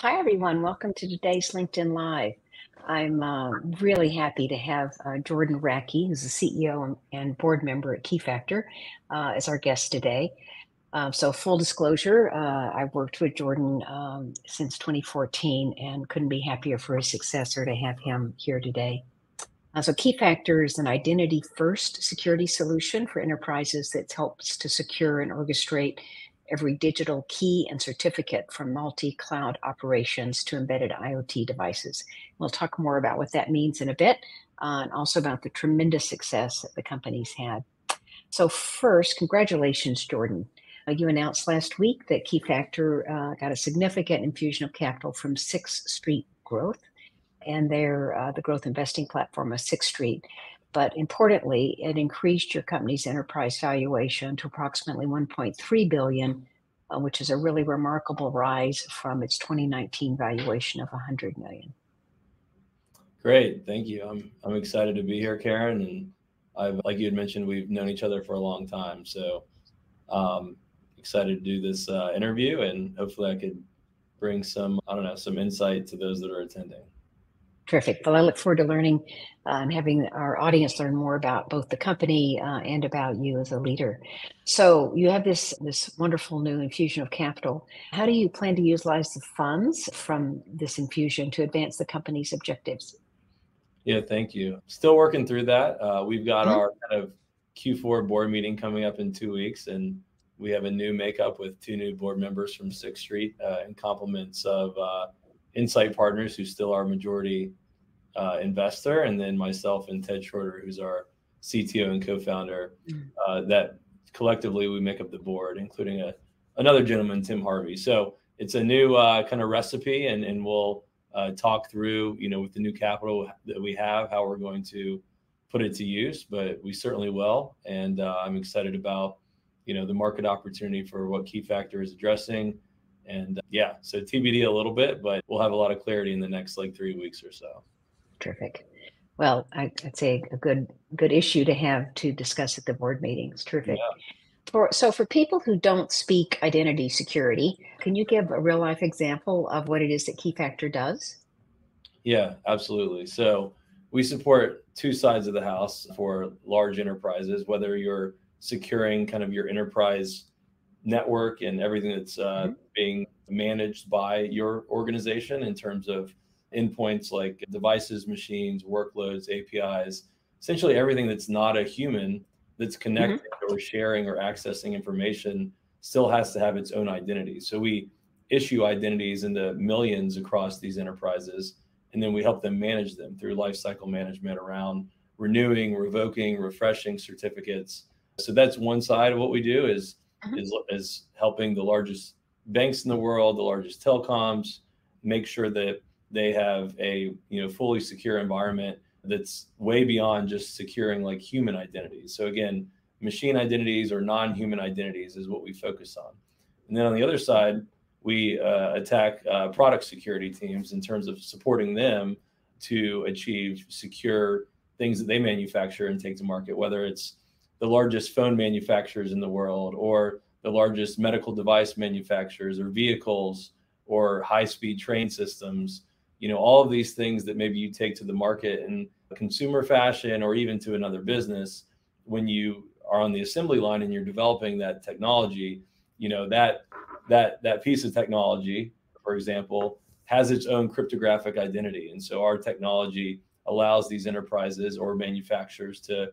Hi, everyone. Welcome to today's LinkedIn Live. I'm uh, really happy to have uh, Jordan Rackie, who's the CEO and board member at Keyfactor, uh, as our guest today. Uh, so, full disclosure, uh, I've worked with Jordan um, since 2014 and couldn't be happier for his successor to have him here today. Uh, so, Keyfactor is an identity first security solution for enterprises that helps to secure and orchestrate every digital key and certificate from multi-cloud operations to embedded IoT devices. We'll talk more about what that means in a bit, uh, and also about the tremendous success that the company's had. So first, congratulations, Jordan. Uh, you announced last week that Keyfactor uh, got a significant infusion of capital from Sixth Street Growth, and they're uh, the growth investing platform of Sixth Street but importantly, it increased your company's enterprise valuation to approximately 1.3 billion, uh, which is a really remarkable rise from its 2019 valuation of 100 million. Great, thank you. I'm I'm excited to be here, Karen, and I've like you had mentioned, we've known each other for a long time, so um, excited to do this uh, interview, and hopefully, I could bring some I don't know some insight to those that are attending. Terrific. Well, I look forward to learning uh, and having our audience learn more about both the company uh, and about you as a leader. So you have this this wonderful new infusion of capital. How do you plan to utilize the funds from this infusion to advance the company's objectives? Yeah, thank you. Still working through that. Uh, we've got mm-hmm. our kind of Q4 board meeting coming up in two weeks, and we have a new makeup with two new board members from Sixth Street uh, in compliments of uh, Insight Partners, who's still our majority uh, investor, and then myself and Ted Shorter, who's our CTO and co-founder. Mm. Uh, that collectively we make up the board, including a another gentleman, Tim Harvey. So it's a new uh, kind of recipe, and and we'll uh, talk through, you know, with the new capital that we have, how we're going to put it to use. But we certainly will, and uh, I'm excited about, you know, the market opportunity for what Keyfactor is addressing and uh, yeah, so TBD a little bit, but we'll have a lot of clarity in the next like three weeks or so. Terrific. Well, I, would say a good good issue to have to discuss at the board meetings. Terrific. Yeah. For, so for people who don't speak identity security, can you give a real life example of what it is that Keyfactor does? Yeah, absolutely. So we support two sides of the house for large enterprises, whether you're securing kind of your enterprise network and everything that's uh, mm-hmm. being managed by your organization in terms of endpoints like devices, machines, workloads, APIs, essentially everything that's not a human that's connecting mm-hmm. or sharing or accessing information still has to have its own identity. So we issue identities into millions across these enterprises, and then we help them manage them through lifecycle management around renewing, revoking, refreshing certificates. So that's one side of what we do is mm-hmm. is, is helping the largest banks in the world, the largest telecoms, make sure that they have a you know fully secure environment that's way beyond just securing like human identities. So again, machine identities or non-human identities is what we focus on. And then on the other side, we uh, attack uh, product security teams in terms of supporting them to achieve secure things that they manufacture and take to market, whether it's the largest phone manufacturers in the world or the largest medical device manufacturers or vehicles or high speed train systems you know all of these things that maybe you take to the market in consumer fashion or even to another business when you are on the assembly line and you're developing that technology you know that that that piece of technology for example has its own cryptographic identity. And so our technology allows these enterprises or manufacturers to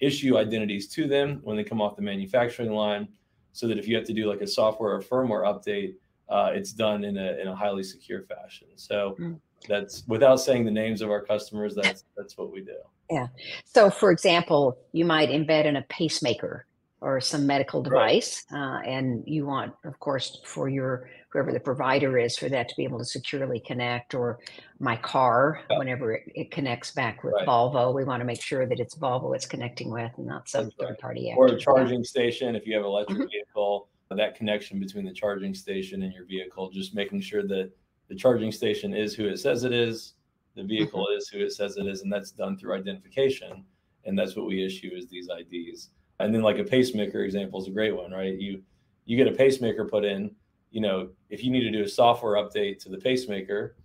issue identities to them when they come off the manufacturing line so that if you have to do like a software or firmware update, uh, it's done in a, in a highly secure fashion. So mm. that's without saying the names of our customers, that's, that's what we do. Yeah. So for example, you might embed in a pacemaker or some medical device. Right. Uh, and you want, of course, for your whoever the provider is, for that to be able to securely connect. Or my car, yeah. whenever it, it, connects back with right. Volvo, we want to make sure that it's Volvo it's connecting with, and not some That's third right. party. Or a charging station, if you have an electric mm-hmm. vehicle, that connection between the charging station and your vehicle, just making sure that the charging station is who it says it is, the vehicle mm-hmm. is who it says it is, and that's done through identification. And that's what we issue is these IDs. And then like a pacemaker example is a great one, right? You you get a pacemaker put in, you know, if you need to do a software update to the pacemaker,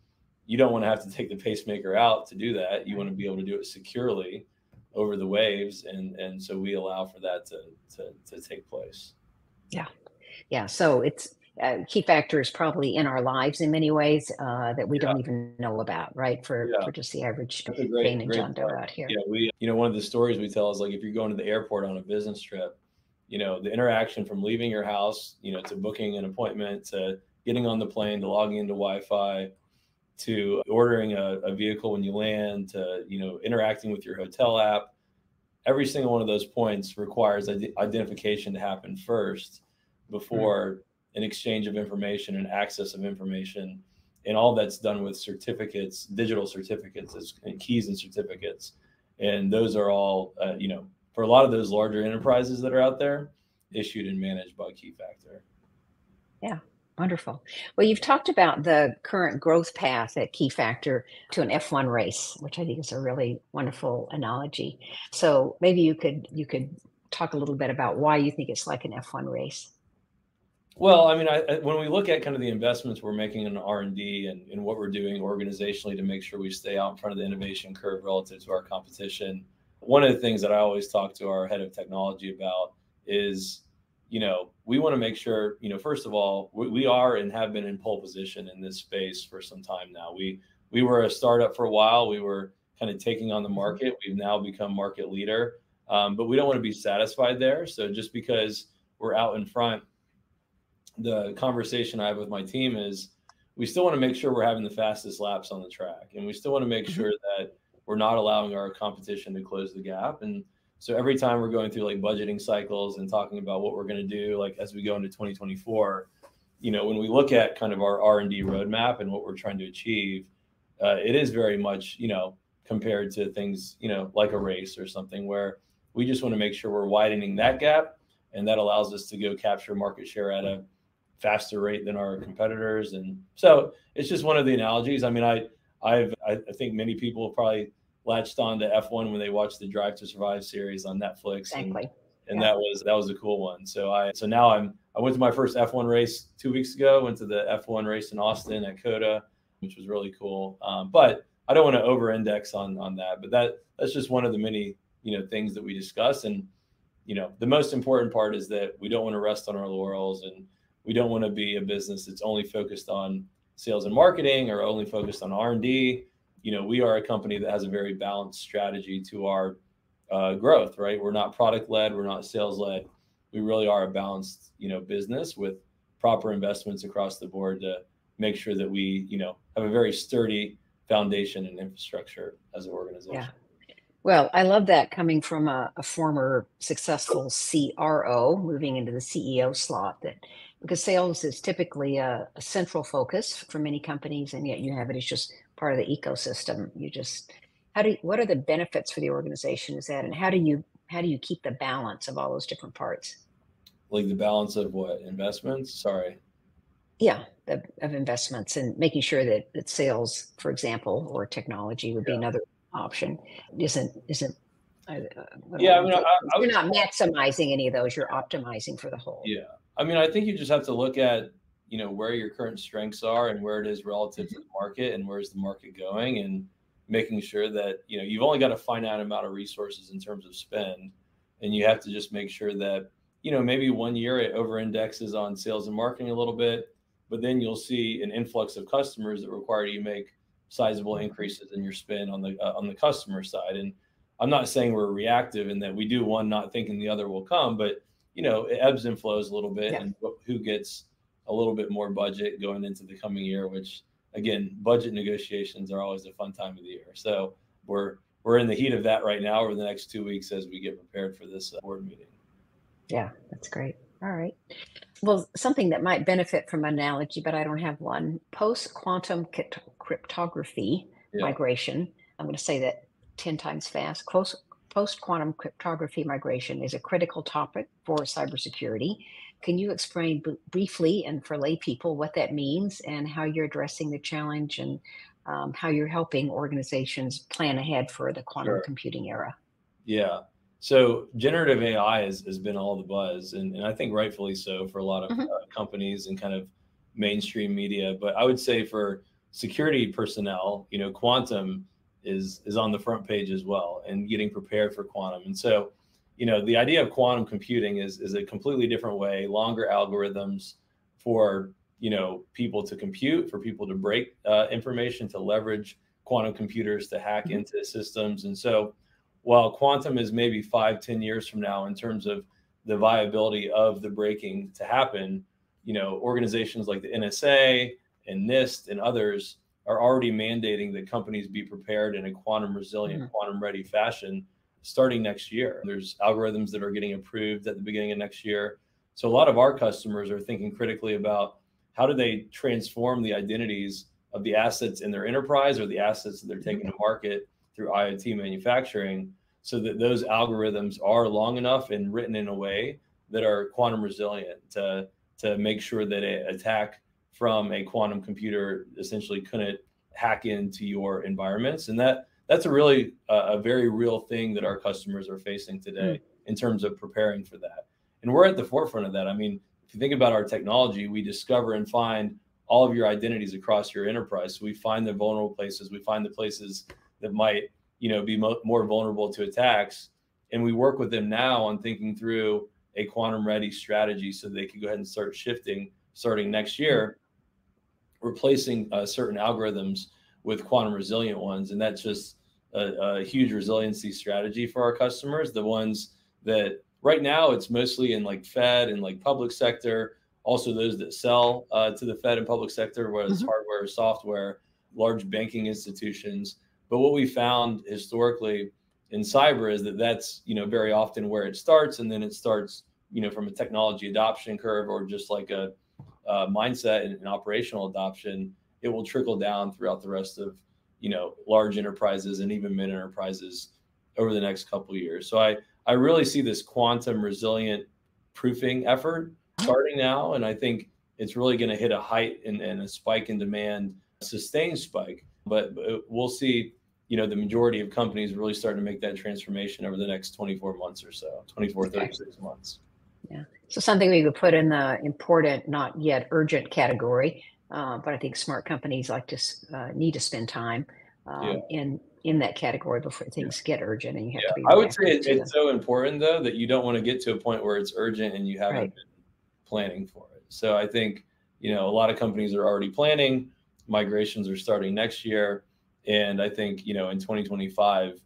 you don't want to have to take the pacemaker out to do that. You want to be able to do it securely over the waves, and and so we allow for that to to, to take place. Yeah, yeah. So it's uh, Keyfactor is probably in our lives in many ways uh, that we yeah. don't even know about, right? For yeah. for just the average Jane and John Doe out here. Yeah, we you know one of the stories we tell is like if you're going to the airport on a business trip, you know the interaction from leaving your house, you know, to booking an appointment, to getting on the plane, to logging into Wi-Fi, to ordering a, a vehicle when you land, to you know interacting with your hotel app. Every single one of those points requires identification to happen first before. An exchange of information and access of information. And all that's done with certificates digital certificates and keys and certificates. And those are all uh, you know for a lot of those larger enterprises that are out there issued and managed by keyfactor. Yeah wonderful. Well you've talked about the current growth path at keyfactor to an f1 race which i think is a really wonderful analogy. So maybe you could you could talk a little bit about why you think it's like an f1 race well, I mean, I, when we look at kind of the investments we're making in R and D and what we're doing organizationally to make sure we stay out in front of the innovation curve relative to our competition, one of the things that I always talk to our head of technology about is, you know, we want to make sure, you know, first of all, we, we are and have been in pole position in this space for some time now. We we were a startup for a while. We were kind of taking on the market. We've now become market leader, um, but we don't want to be satisfied there. So just because we're out in front the conversation I have with my team is we still want to make sure we're having the fastest laps on the track, and we still want to make mm-hmm. sure that we're not allowing our competition to close the gap. And so every time we're going through like budgeting cycles and talking about what we're going to do, like as we go into 2024, you know, when we look at kind of our R and D roadmap and what we're trying to achieve, uh, it is very much you know compared to things you know like a race or something where we just want to make sure we're widening that gap, and that allows us to go capture market share at a faster rate than our competitors. And so it's just one of the analogies. I mean, I, I've, I think many people probably latched on to F1 when they watched the Drive to Survive series on Netflix. Exactly. And, and yeah. that was that was a cool one. So I so now I'm I went to my first F1 race two weeks ago. Went to the F1 race in Austin at COTA, which was really cool. Um, but I don't want to over-index on on that. But that that's just one of the many you know things that we discuss. And you know the most important part is that we don't want to rest on our laurels and we don't want to be a business that's only focused on sales and marketing or only focused on r&d you know we are a company that has a very balanced strategy to our uh, growth right? We're not product led we're not sales led we really are a balanced you know business with proper investments across the board to make sure that we you know have a very sturdy foundation and infrastructure as an organization. Yeah. Well, I love that coming from a, a, former successful CRO moving into the CEO slot that because sales is typically a, a, central focus for many companies and yet you have it as just part of the ecosystem you just how do you, what are the benefits for the organization is that and how do you how do you keep the balance of all those different parts like the balance of what investments sorry yeah the, of investments and making sure that, that sales for example or technology would yeah. be another option isn't isn't uh, yeah, I mean, I, I you're not maximizing any of those. You're optimizing for the whole. Yeah, I mean, I think you just have to look at you know where your current strengths are and where it is relative to the market and where's the market going and making sure that you know you've only got a finite amount of resources in terms of spend and you have to just make sure that you know maybe one year it over indexes on sales and marketing a little bit but then you'll see an influx of customers that require you make sizable increases in your spend on the uh, on the customer side. And i'm not saying we're reactive in that we do one not thinking the other will come but you know, it ebbs and flows a little bit, yeah. and who gets a little bit more budget going into the coming year. Which again, budget negotiations are always a fun time of the year. So we're we're in the heat of that right now over the next two weeks as we get prepared for this uh, board meeting. Yeah, that's great. All right. Well, something that might benefit from analogy, but I don't have one. Post quantum cryptography yeah. migration. I'm going to say that 10 times fast. Close post quantum cryptography migration is a critical topic for cybersecurity. Can you explain briefly and for lay people what that means and how you're addressing the challenge and um, how you're helping organizations plan ahead for the quantum sure. computing era? Yeah. So generative AI has, has been all the buzz, and, and I think rightfully so for a lot of mm-hmm. uh, companies and kind of mainstream media. But I would say for security personnel, you know, quantum is is on the front page as well, and getting prepared for quantum. And so, you know, the idea of quantum computing is is a completely different way, longer algorithms for you know people to compute, for people to break uh, information, to leverage quantum computers to hack mm-hmm. into systems. And so, while quantum is maybe five, ten years from now in terms of the viability of the breaking to happen, you know, organizations like the NSA and NIST and others are already mandating that companies be prepared in a quantum resilient, mm-hmm. quantum ready fashion starting next year. There's algorithms that are getting approved at the beginning of next year. So a lot of our customers are thinking critically about how do they transform the identities of the assets in their enterprise or the assets that they're taking to market through IoT manufacturing so that those algorithms are long enough and written in a way that are quantum resilient to, to make sure that an attack from a quantum computer essentially couldn't hack into your environments. And that that's a really uh, a very real thing that our customers are facing today mm. in terms of preparing for that. And we're at the forefront of that. I mean if you think about our technology we discover and find all of your identities across your enterprise. So we find the vulnerable places we find the places that might you know be mo- more vulnerable to attacks. And we work with them now on thinking through a quantum ready strategy so they can go ahead and start shifting starting next year replacing uh, certain algorithms with quantum resilient ones. And that's just a, a, huge resiliency strategy for our customers. The ones that right now it's mostly in like Fed and like public sector, also those that sell uh, to the Fed and public sector, whether it's mm-hmm. hardware, software, large banking institutions. But what we found historically in cyber is that that's you know very often where it starts, and then it starts you know from a technology adoption curve or just like a uh, mindset and, and, operational adoption, it will trickle down throughout the rest of you know large enterprises and even mid enterprises over the next couple years. So I I really see this quantum resilient proofing effort starting now, and I think it's really going to hit a height and, and a spike in demand, sustained spike. But, but we'll see you know the majority of companies really starting to make that transformation over the next 24 months or so 24 36 months yeah so something we could put in the important, not yet urgent category. Uh, but I think smart companies like to uh, need to spend time um, yeah. in in that category before things get urgent, and you have yeah. to be. I would say it, it's so important though that you don't want to get to a point where it's urgent and you haven't right. been planning for it. So I think you know a lot of companies are already planning. Migrations are starting next year, and I think you know in 2025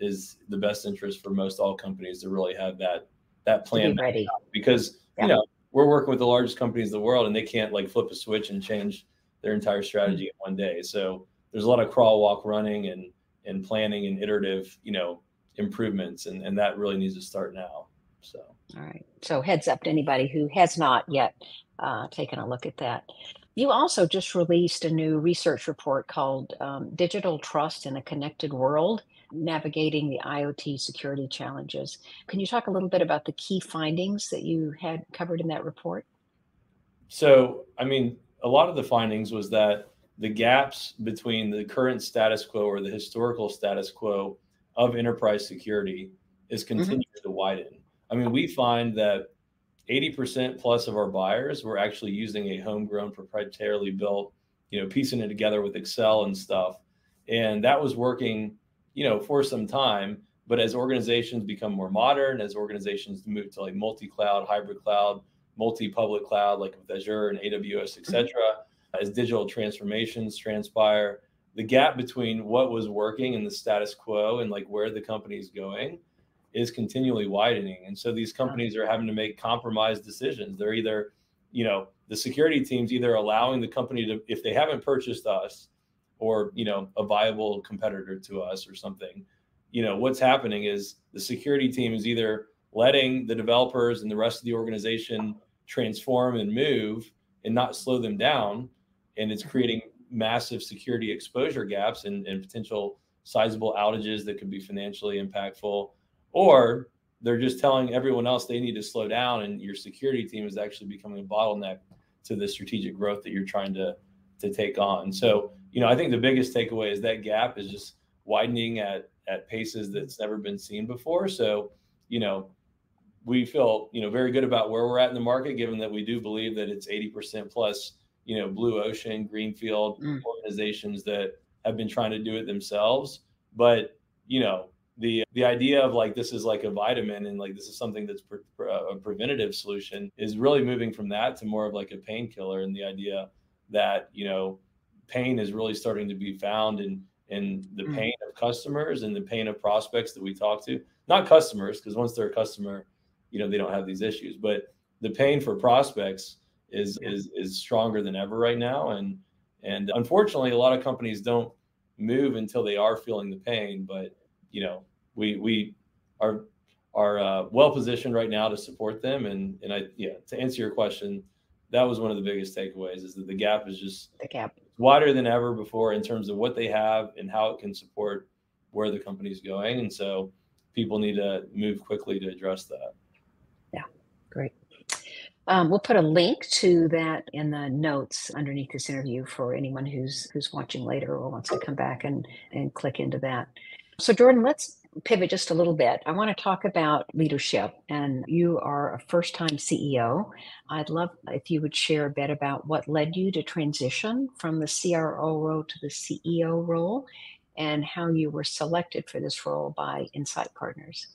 is the best interest for most all companies to really have that that plan be ready. because yeah. you know we're working with the largest companies in the world and they can't like flip a switch and change their entire strategy mm-hmm. in one day. So there's a lot of crawl walk running and and planning and iterative you know improvements and and that really needs to start now so. All right. So heads up to anybody who has not yet uh, taken a look at that. You also just released a new research report called um, digital trust in a connected world navigating the IoT security challenges. Can you talk a little bit about the key findings that you had covered in that report? So, I mean, a lot of the findings was that the gaps between the current status quo or the historical status quo of enterprise security is continuing mm-hmm. to widen. I mean, we find that 80% plus of our buyers were actually using a homegrown proprietarily built, you know, piecing it together with Excel and stuff. And that was working you know, for some time. But as organizations become more modern, as organizations move to like multi-cloud, hybrid cloud, multi-public cloud, like with Azure and AWS, et cetera, mm-hmm. as digital transformations transpire, the gap between what was working and the status quo and like where the company is going is continually widening. And so these companies are having to make compromise decisions. They're either, you know, the security teams either allowing the company to, if they haven't purchased us, or you know a viable competitor to us or something you know what's happening is the security team is either letting the developers and the rest of the organization transform and move and not slow them down and it's creating massive security exposure gaps and, and potential sizable outages that could be financially impactful or they're just telling everyone else they need to slow down and your security team is actually becoming a bottleneck to the strategic growth that you're trying to to take on. So you know, I think the biggest takeaway is that gap is just widening at at paces that's never been seen before. So, you know, we feel you know very good about where we're at in the market, given that we do believe that it's 80% plus you know, blue ocean, greenfield mm. organizations that have been trying to do it themselves. But, you know, the the idea of like this is like a vitamin and like this is something that's pre- a preventative solution is really moving from that to more of like a painkiller and the idea that you know pain is really starting to be found in in the mm. pain of customers and the pain of prospects that we talk to. Not customers because once they're a customer you know they don't have these issues but the pain for prospects is is is stronger than ever right now. And and unfortunately a lot of companies don't move until they are feeling the pain but you know we we are are uh, well positioned right now to support them. And and I yeah to answer your question that was one of the biggest takeaways is that the gap is just the gap wider than ever before in terms of what they have and how it can support where the company's going. And so people need to move quickly to address that. Yeah great. Um, we'll put a link to that in the notes underneath this interview for anyone who's who's watching later or wants to come back and and click into that. So, Jordan, let's pivot just a little bit. I want to talk about leadership, and you are a first time CEO. I'd love if you would share a bit about what led you to transition from the CRO role to the CEO role and how you were selected for this role by Insight Partners.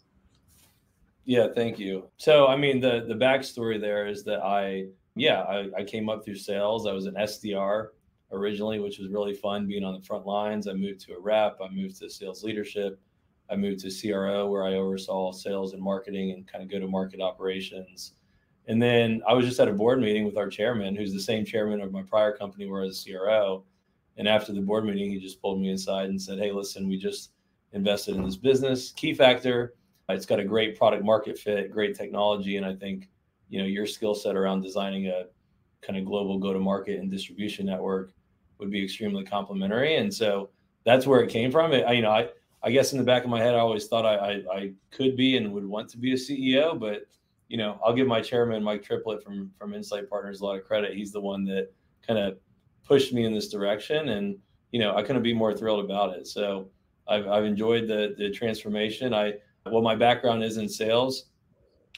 Yeah, thank you. So, I mean, the the backstory there is that I, yeah, I, I came up through sales. I was an SDR originally, which was really fun being on the front lines. I moved to a rep, I moved to sales leadership, I moved to CRO where I oversaw sales and marketing and kind of go to market operations. And then I was just at a board meeting with our chairman, who's the same chairman of my prior company where I was a CRO. And after the board meeting, he just pulled me inside and said, Hey, listen, we just invested in this business, Keyfactor, It's got a great product market fit, great technology. And I think, you know, your skill set around designing a kind of global go to market and distribution network would be extremely complimentary. And so that's where it came from. It, you know, I, I guess in the back of my head, I always thought I, I, I, could be and would want to be a CEO, but you know, I'll give my chairman, Mike Triplett from, from Insight Partners a lot of credit. He's the one that kind of pushed me in this direction. And, you know, I couldn't be more thrilled about it. So I've, I've enjoyed the, the transformation. I, well, my background is in sales.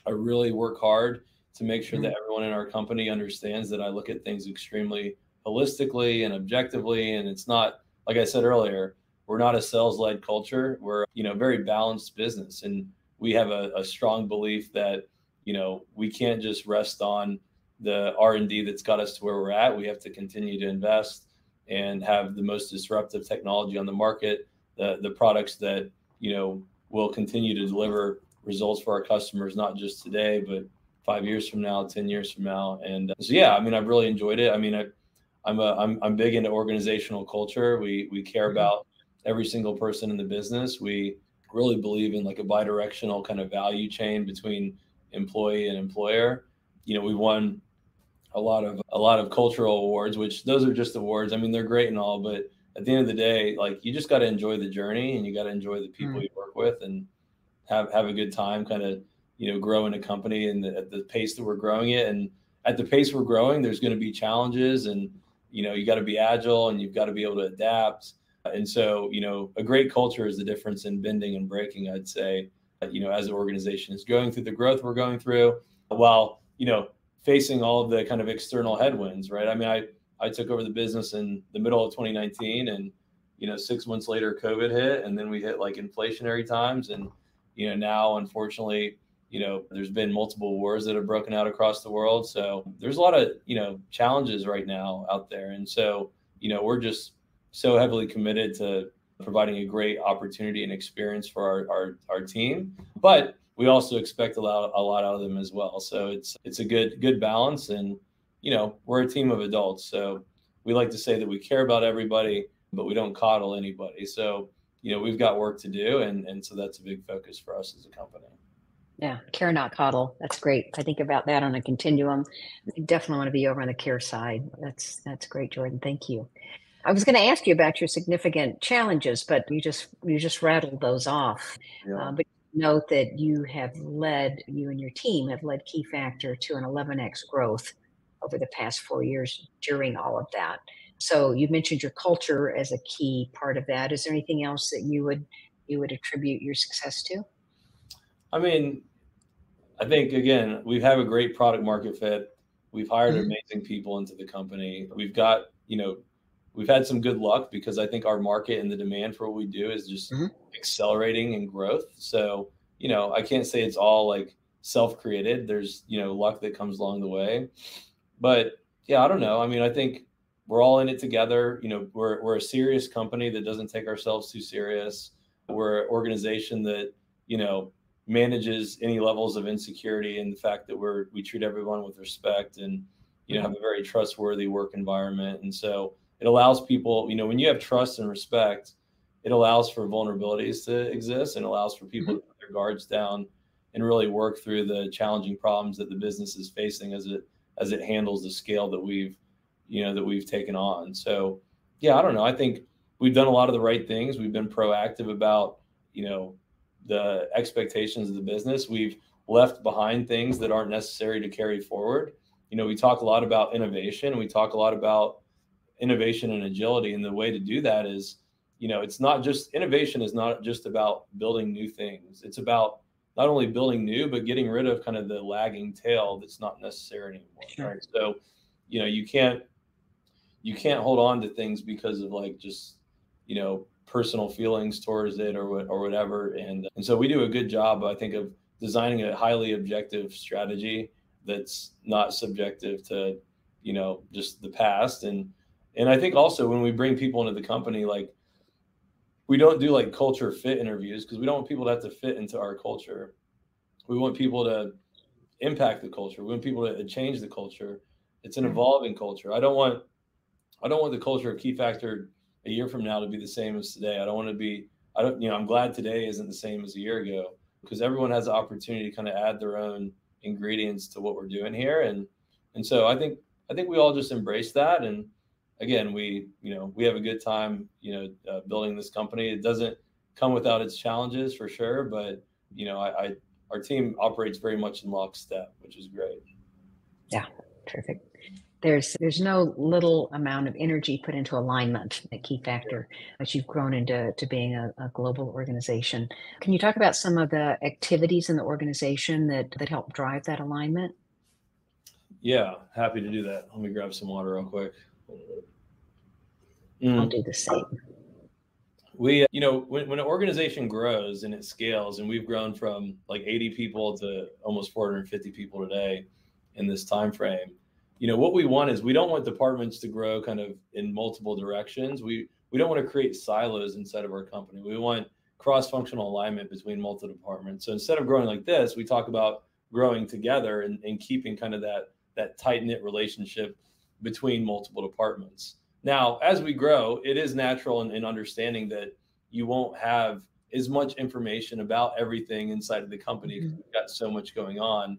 I really work hard to make sure that mm-hmm. everyone in our company understands that I look at things extremely holistically and objectively. And it's not, like I said earlier, we're not a sales led culture. We're, you know, very balanced business. And we have a, a strong belief that, you know, we can't just rest on the R&D that's got us to where we're at. We have to continue to invest and have the most disruptive technology on the market, the, the products that, you know, will continue to deliver results for our customers, not just today, but five years from now, 10 years from now. And uh, so, yeah, I mean, I've really enjoyed it. I mean, I, I'm a, I'm, I'm big into organizational culture. We, we care mm-hmm. about every single person in the business. We really believe in like a bidirectional kind of value chain between employee and employer. You know, we won a lot of a lot of cultural awards, which those are just awards. I mean, they're great and all, but at the end of the day, like you just got to enjoy the journey and you got to enjoy the people mm. you work with and have have a good time, kind of you know growing a company and at the pace that we're growing it and at the pace we're growing there's going to be challenges and you know you got to be agile and you've got to be able to adapt and so you know a great culture is the difference in bending and breaking i'd say uh, you know as an organization is going through the growth we're going through while you know facing all of the kind of external headwinds right? I mean i i took over the business in the middle of 2019 and you know six months later covid hit and then we hit like inflationary times and you know now unfortunately you know there's been multiple wars that have broken out across the world. So there's a lot of you know challenges right now out there. And so you know we're just so heavily committed to providing a great opportunity and experience for our, our, our team but we also expect a lot a lot out of them as well so it's it's a good good balance and you know we're a team of adults so we like to say that we care about everybody but we don't coddle anybody so you know we've got work to do and and so that's a big focus for us as a company yeah, care not coddle. That's great. I think about that on a continuum. I definitely want to be over on the care side. That's that's great, Jordan. Thank you. I was going to ask you about your significant challenges, but you just you just rattled those off. Yeah. Uh, but note that you have led you and your team have led Keyfactor to an 11x growth over the past four years during all of that. So you mentioned your culture as a key part of that. Is there anything else that you would you would attribute your success to? I mean, I think again, we have a great product market fit. We've hired mm-hmm. amazing people into the company. We've got, you know, we've had some good luck because I think our market and the demand for what we do is just mm-hmm. accelerating in growth. So, you know, I can't say it's all like self-created. There's, you know, luck that comes along the way. But yeah, I don't know. I mean, I think we're all in it together. You know, we're we're a serious company that doesn't take ourselves too serious. We're an organization that, you know, manages any levels of insecurity and the fact that we're we treat everyone with respect and you know have a very trustworthy work environment. And so it allows people, you know, when you have trust and respect, it allows for vulnerabilities to exist and allows for people mm-hmm. to put their guards down and really work through the challenging problems that the business is facing as it as it handles the scale that we've you know that we've taken on. So yeah i don't know. I think we've done a lot of the right things. We've been proactive about you know the expectations of the business. We've left behind things that aren't necessary to carry forward. You know we talk a lot about innovation. We talk a lot about innovation and agility. And the way to do that is you know it's not just innovation is not just about building new things. It's about not only building new but getting rid of kind of the lagging tail that's not necessary anymore sure. right? So you know you can't you can't hold on to things because of like just you know personal feelings towards it or what or whatever. And and so we do a good job i think of designing a highly objective strategy that's not subjective to you know just the past. And and i think also when we bring people into the company like we don't do like culture fit interviews because we don't want people to have to fit into our culture. We want people to impact the culture. We want people to change the culture. It's an mm-hmm. evolving culture. I don't want I don't want the culture of Keyfactor a year from now to be the same as today. I don't want to be I don't you know I'm glad today isn't the same as a year ago because everyone has the opportunity to kind of add their own ingredients to what we're doing here and and so I think I think we all just embrace that and again, we you know we have a good time you know uh, building this company. It doesn't come without its challenges for sure, but you know I, I our team operates very much in lockstep, which is great. Yeah, terrific. There's there's no little amount of energy put into alignment at Keyfactor as you've grown into to being a, a, global organization. Can you talk about some of the activities in the organization that that help drive that alignment? Yeah, happy to do that. Let me grab some water real quick. Mm. I'll do the same. We, you know, when, when an organization grows and it scales, and we've grown from like 80 people to almost 450 people today in this time frame, you know, what we want is we don't want departments to grow kind of in multiple directions. We we don't want to create silos inside of our company. We want cross-functional alignment between multiple departments. So instead of growing like this, we talk about growing together and, and keeping kind of that that tight-knit relationship between multiple departments. Now, as we grow, it is natural in, in understanding that you won't have as much information about everything inside of the company because mm-hmm. we've got so much going on.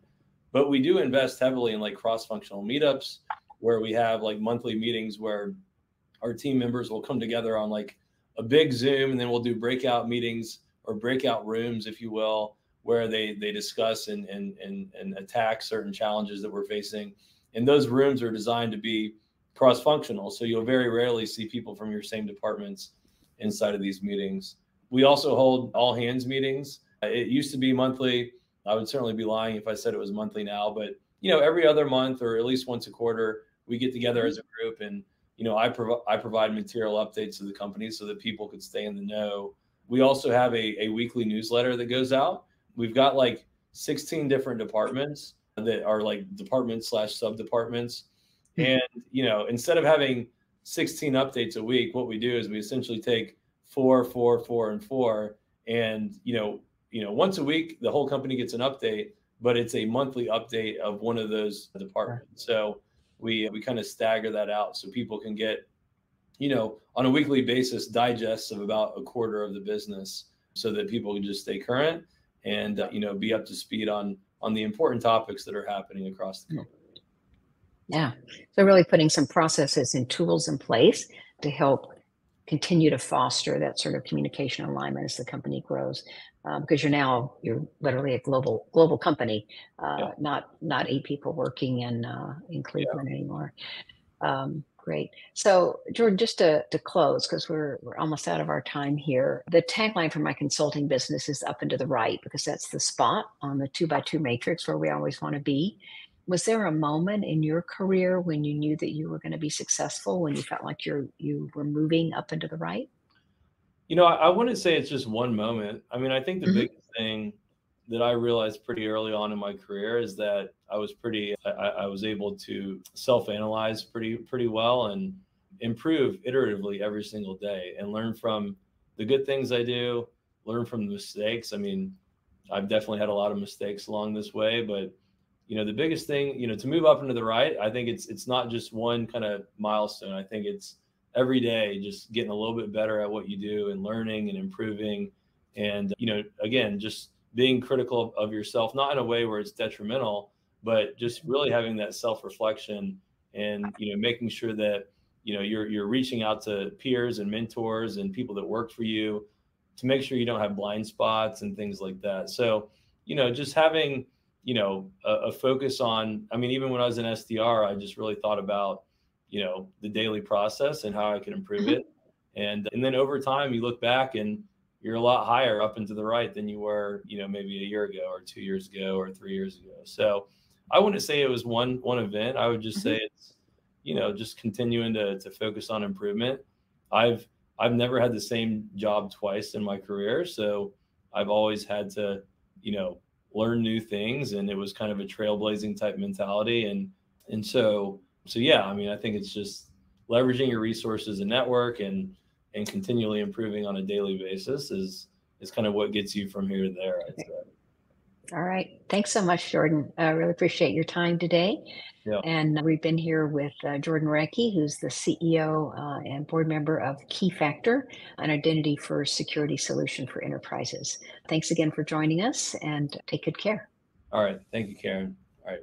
But we do invest heavily in like cross-functional meetups where we have like monthly meetings where our team members will come together on like a big Zoom and then we'll do breakout meetings or breakout rooms, if you will, where they they discuss and and and, and attack certain challenges that we're facing. And those rooms are designed to be cross functional. So you'll very rarely see people from your same departments inside of these meetings. We also hold all hands meetings. It used to be monthly. I would certainly be lying if I said it was monthly now, but you know, every other month or at least once a quarter, we get together mm-hmm. as a group and you know, I provide I provide material updates to the company so that people could stay in the know. We also have a, a weekly newsletter that goes out. We've got like 16 different departments that are like departments slash sub departments Hmm. And you know, instead of having 16 updates a week, what we do is we essentially take four, four, four, and four, and you know, you know, once a week the whole company gets an update, but it's a monthly update of one of those departments. So we we kind of stagger that out so people can get, you know, on a weekly basis digests of about a quarter of the business, so that people can just stay current and uh, you know be up to speed on on the important topics that are happening across the company. Yeah. So really putting some processes and tools in place to help continue to foster that sort of communication alignment as the company grows. Um, because you're now you're literally a global global company, uh, yeah. not not eight people working in uh, in Cleveland yeah. anymore. Um, great. So Jordan, just to, to close, because we're we're almost out of our time here. The tagline for my consulting business is up and to the right because that's the spot on the two by two matrix where we always want to be. was there a moment in your career when you knew that you were going to be successful, when you felt like you're you were moving up and to the right? You know, I, I wouldn't say it's just one moment. I mean, I think the hmm biggest thing that I realized pretty early on in my career is that I was pretty, I, I was able to self-analyze pretty, pretty well and improve iteratively every single day and learn from the good things I do, learn from the mistakes. I mean, I've definitely had a lot of mistakes along this way, but you know, the biggest thing, you know, to move up into the right, I think it's it's not just one kind of milestone. I think it's every day just getting a little bit better at what you do and learning and improving and you know again just being critical of yourself not in a way where it's detrimental but just really having that self-reflection and you know making sure that you know you're you're reaching out to peers and mentors and people that work for you to make sure you don't have blind spots and things like that so you know just having you know a, a focus on i mean even when i was in sdr i just really thought about you know the daily process and how I can improve hmm it. And and then over time, you look back and you're a lot higher up and to the right than you were, you know, maybe a year ago or two years ago or three years ago. So I wouldn't say it was one one event. I would just hmm say it's, you know, just continuing to to focus on improvement. I've I've never had the same job twice in my career, so I've always had to, you know, learn new things, and it was kind of a trailblazing type mentality, and and so so yeah, I mean, I think it's just leveraging your resources and network and and continually improving on a daily basis is is kind of what gets you from here to there. I'd say. All right. Thanks so much, Jordan. I really appreciate your time today. Yeah. And we've been here with uh, Jordan Rackie, who's the CEO uh, and board member of Keyfactor, an identity for security solution for enterprises. Thanks again for joining us and take good care. All right. Thank you, Karen. All right.